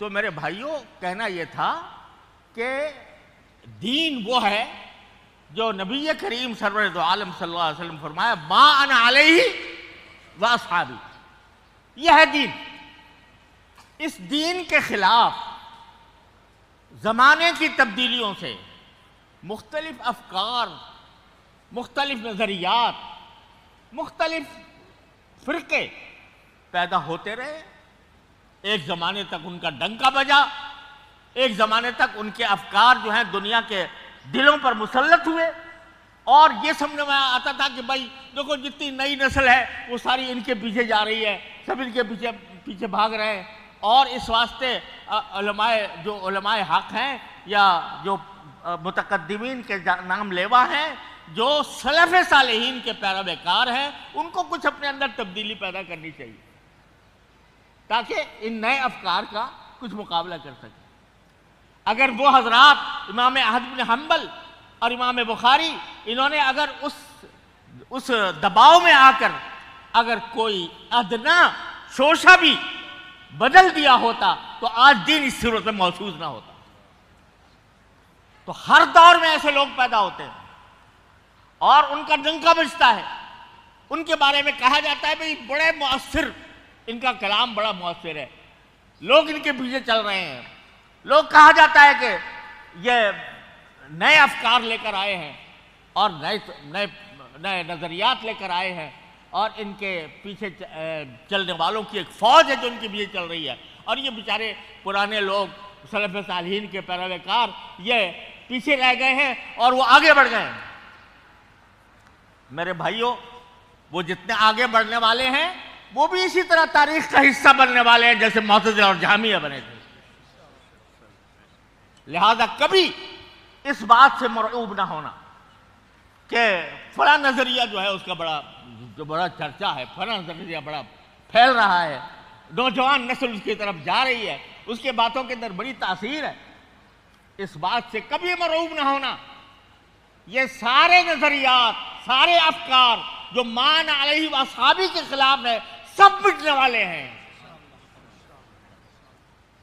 तो मेरे भाइयों, कहना यह था कि दीन वो है जो नबी करीम सरवर आलम सल्लल्लाहु फरमाया मा अन अलैहि व असहाबी। यह है दीन। इस दीन के खिलाफ जमाने की तब्दीलियों से मुख्तलिफ़ अफकार, मुख्तलिफ़ नज़रियात, मुख्तलिफ़ फ़िरके पैदा होते रहे। एक ज़माने तक उनका डंका बजा, एक ज़माने तक उनके अफकार जो हैं दुनिया के दिलों पर मुसलत हुए। और ये समझ में आता था कि भाई, देखो जितनी नई नस्ल है, वो सारी इनके पीछे जा रही है, सब इनके पीछे पीछे भाग रहे हैं। और इस वास्ते जो हक हैं, या जो मुतकदमीन के नाम लेवा हैं, जो सलफ सालहीन के पैरावेकार हैं, उनको कुछ अपने अंदर तब्दीली पैदा करनी चाहिए। ताकि इन नए अफकार का कुछ मुकाबला कर सके। अगर वो हजरात, इमाम अहद हम्बल और इमाम बुखारी, इन्होंने अगर उस उस दबाव में आकर अगर कोई अदना, शोशा भी बदल दिया होता तो आज दिन इस सूरत में महसूस ना होता। तो हर दौर में ऐसे लोग पैदा होते हैं। और उनका डंका बजता है। उनके बारे में कहा जाता है, भाई, बड़े मुअसर इनका कलाम बड़ा मुअसर है। लोग इनके पीछे चल रहे हैं। लोग कहा जाता है कि ये नए अफकार लेकर आए हैं और नए नए नए नज़रियात लेकर आए हैं और इनके पीछे चलने वालों की एक फ़ौज है जो इनके पीछे चल रही है। और ये बेचारे पुराने लोग, सलफ़ सालहीन के पैरवेकार, ये पीछे रह गए हैं और वो आगे बढ़ गए हैं। मेरे भाइयों, वो जितने आगे बढ़ने वाले हैं वो भी इसी तरह तारीख का हिस्सा बनने वाले हैं, जैसे मोहतज और जामिया बने थे। लिहाजा कभी इस बात से मरूब ना होना कि फला नज़रिया जो है, उसका बड़ा, जो बड़ा चर्चा है, फला नज़रिया बड़ा फैल रहा है। नौजवान नस्ल उसकी तरफ़ जा रही है, उसके बातों के अंदर बड़ी तासीर है। इस बात से कभी मरूब ना होना। ये सारे नज़रियात, सारे अफकार जो मान अलही वसाबी के खिलाफ है सब मिटने वाले हैं।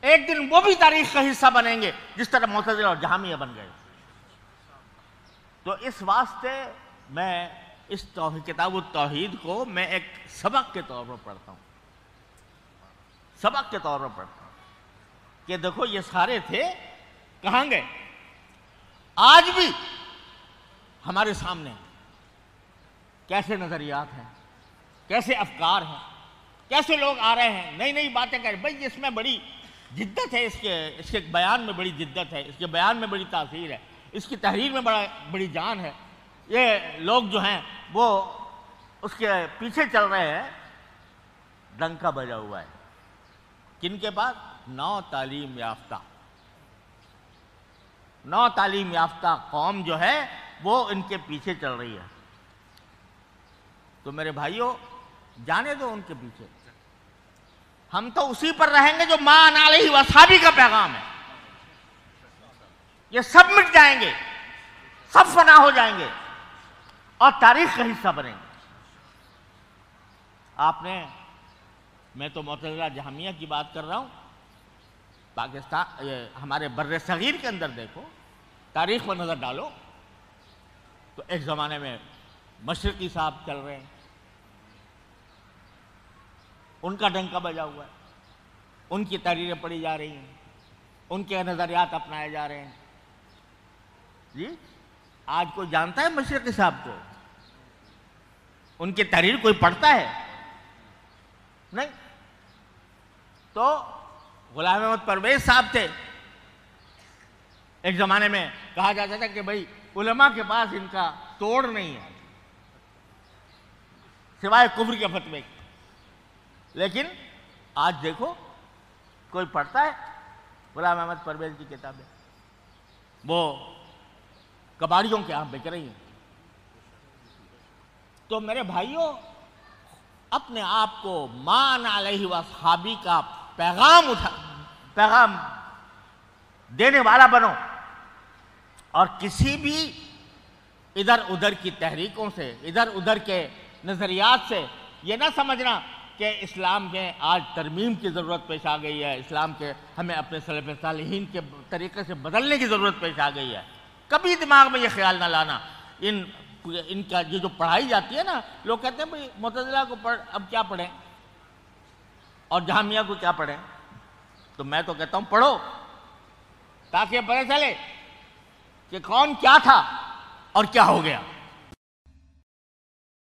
एक दिन वो भी तारीख का हिस्सा बनेंगे, जिस तरह मोतजिल और जहामिया बन गए। तो इस वास्ते मैं इस किताब तोहीद को मैं एक सबक के तौर पर पढ़ता हूँ। सबक के तौर पर पढ़ता हूँ कि देखो ये सारे थे कहाँ गए? आज भी हमारे सामने कैसे नजरियात हैं? कैसे अफकार हैं? कैसे लोग आ रहे हैं? नई नई बातें कर। भाई, इसमें बड़ी जिद्दत है, इसके इसके बयान में बड़ी जिद्दत है, इसके बयान में बड़ी तासीर है, इसकी तहरीर में बड़ा, बड़ी जान है। ये लोग जो हैं, वो उसके पीछे चल रहे हैं। डंका बजा हुआ है। किन के पास? नौ तालीम याफ्ता। नौ तालीम याफ्ता कौम जो है, वो इनके पीछे चल रही है। तो मेरे भाइयों, जाने दो उनके पीछे। हम तो उसी पर रहेंगे जो माँ नाले वसाबी का पैगाम है। ये सब मिट जाएँगे, सब फना हो जाएँगे और तारीख का हिस्सा बनेंगे। आपने, मैं तो मोतला जहामिया की बात कर रहा हूँ। पाकिस्तान हमारे बर्र सगीर के अंदर देखो, तारीख पर नज़र डालो। तो एक ज़माने में मशरकी साहब चल रहे हैं। उनका डंका बजा हुआ है। उनकी तहरीरें पढ़ी जा रही हैं। उनके नज़रियात अपनाए जा रहे हैं। जी, आज कोई जानता है मशरक साहब को? उनकी तहरीर कोई पढ़ता है? नहीं? तो गुलाम अहमद परवेज साहब थे। एक जमाने में कहा जाता था कि भाई, उलमा के पास इनका तोड़ नहीं है। सिवाय कुब्र के फतवे लेकिन आज देखो, कोई पढ़ता है? गुलाम अहमद परवेज की किताबें। वो कबाड़ियों के यहाँ बिक रही हैं। तो मेरे भाइयों, अपने आप को मान अलही वसाबी का पैगाम उठा, पैगाम देने वाला बनो और किसी भी इधर उधर की तहरीकों से इधर उधर के नजरियात से यह ना समझना कि इस्लाम में आज तरमीम की ज़रूरत पेश आ गई है। इस्लाम के हमें अपने सलफ़ सालहीन के तरीके से बदलने की ज़रूरत पेश आ गई है। कभी दिमाग में ये ख्याल ना लाना। इन, इनका ये जो पढ़ाई जाती है ना, लोग कहते हैं, भाई मतदला को पढ़, अब क्या पढ़ें? और जहामिया को क्या पढ़ें? तो मैं तो कहता हूँ, पढ़ो, ताकि पता चले कि कौन क्या था और क्या हो गया।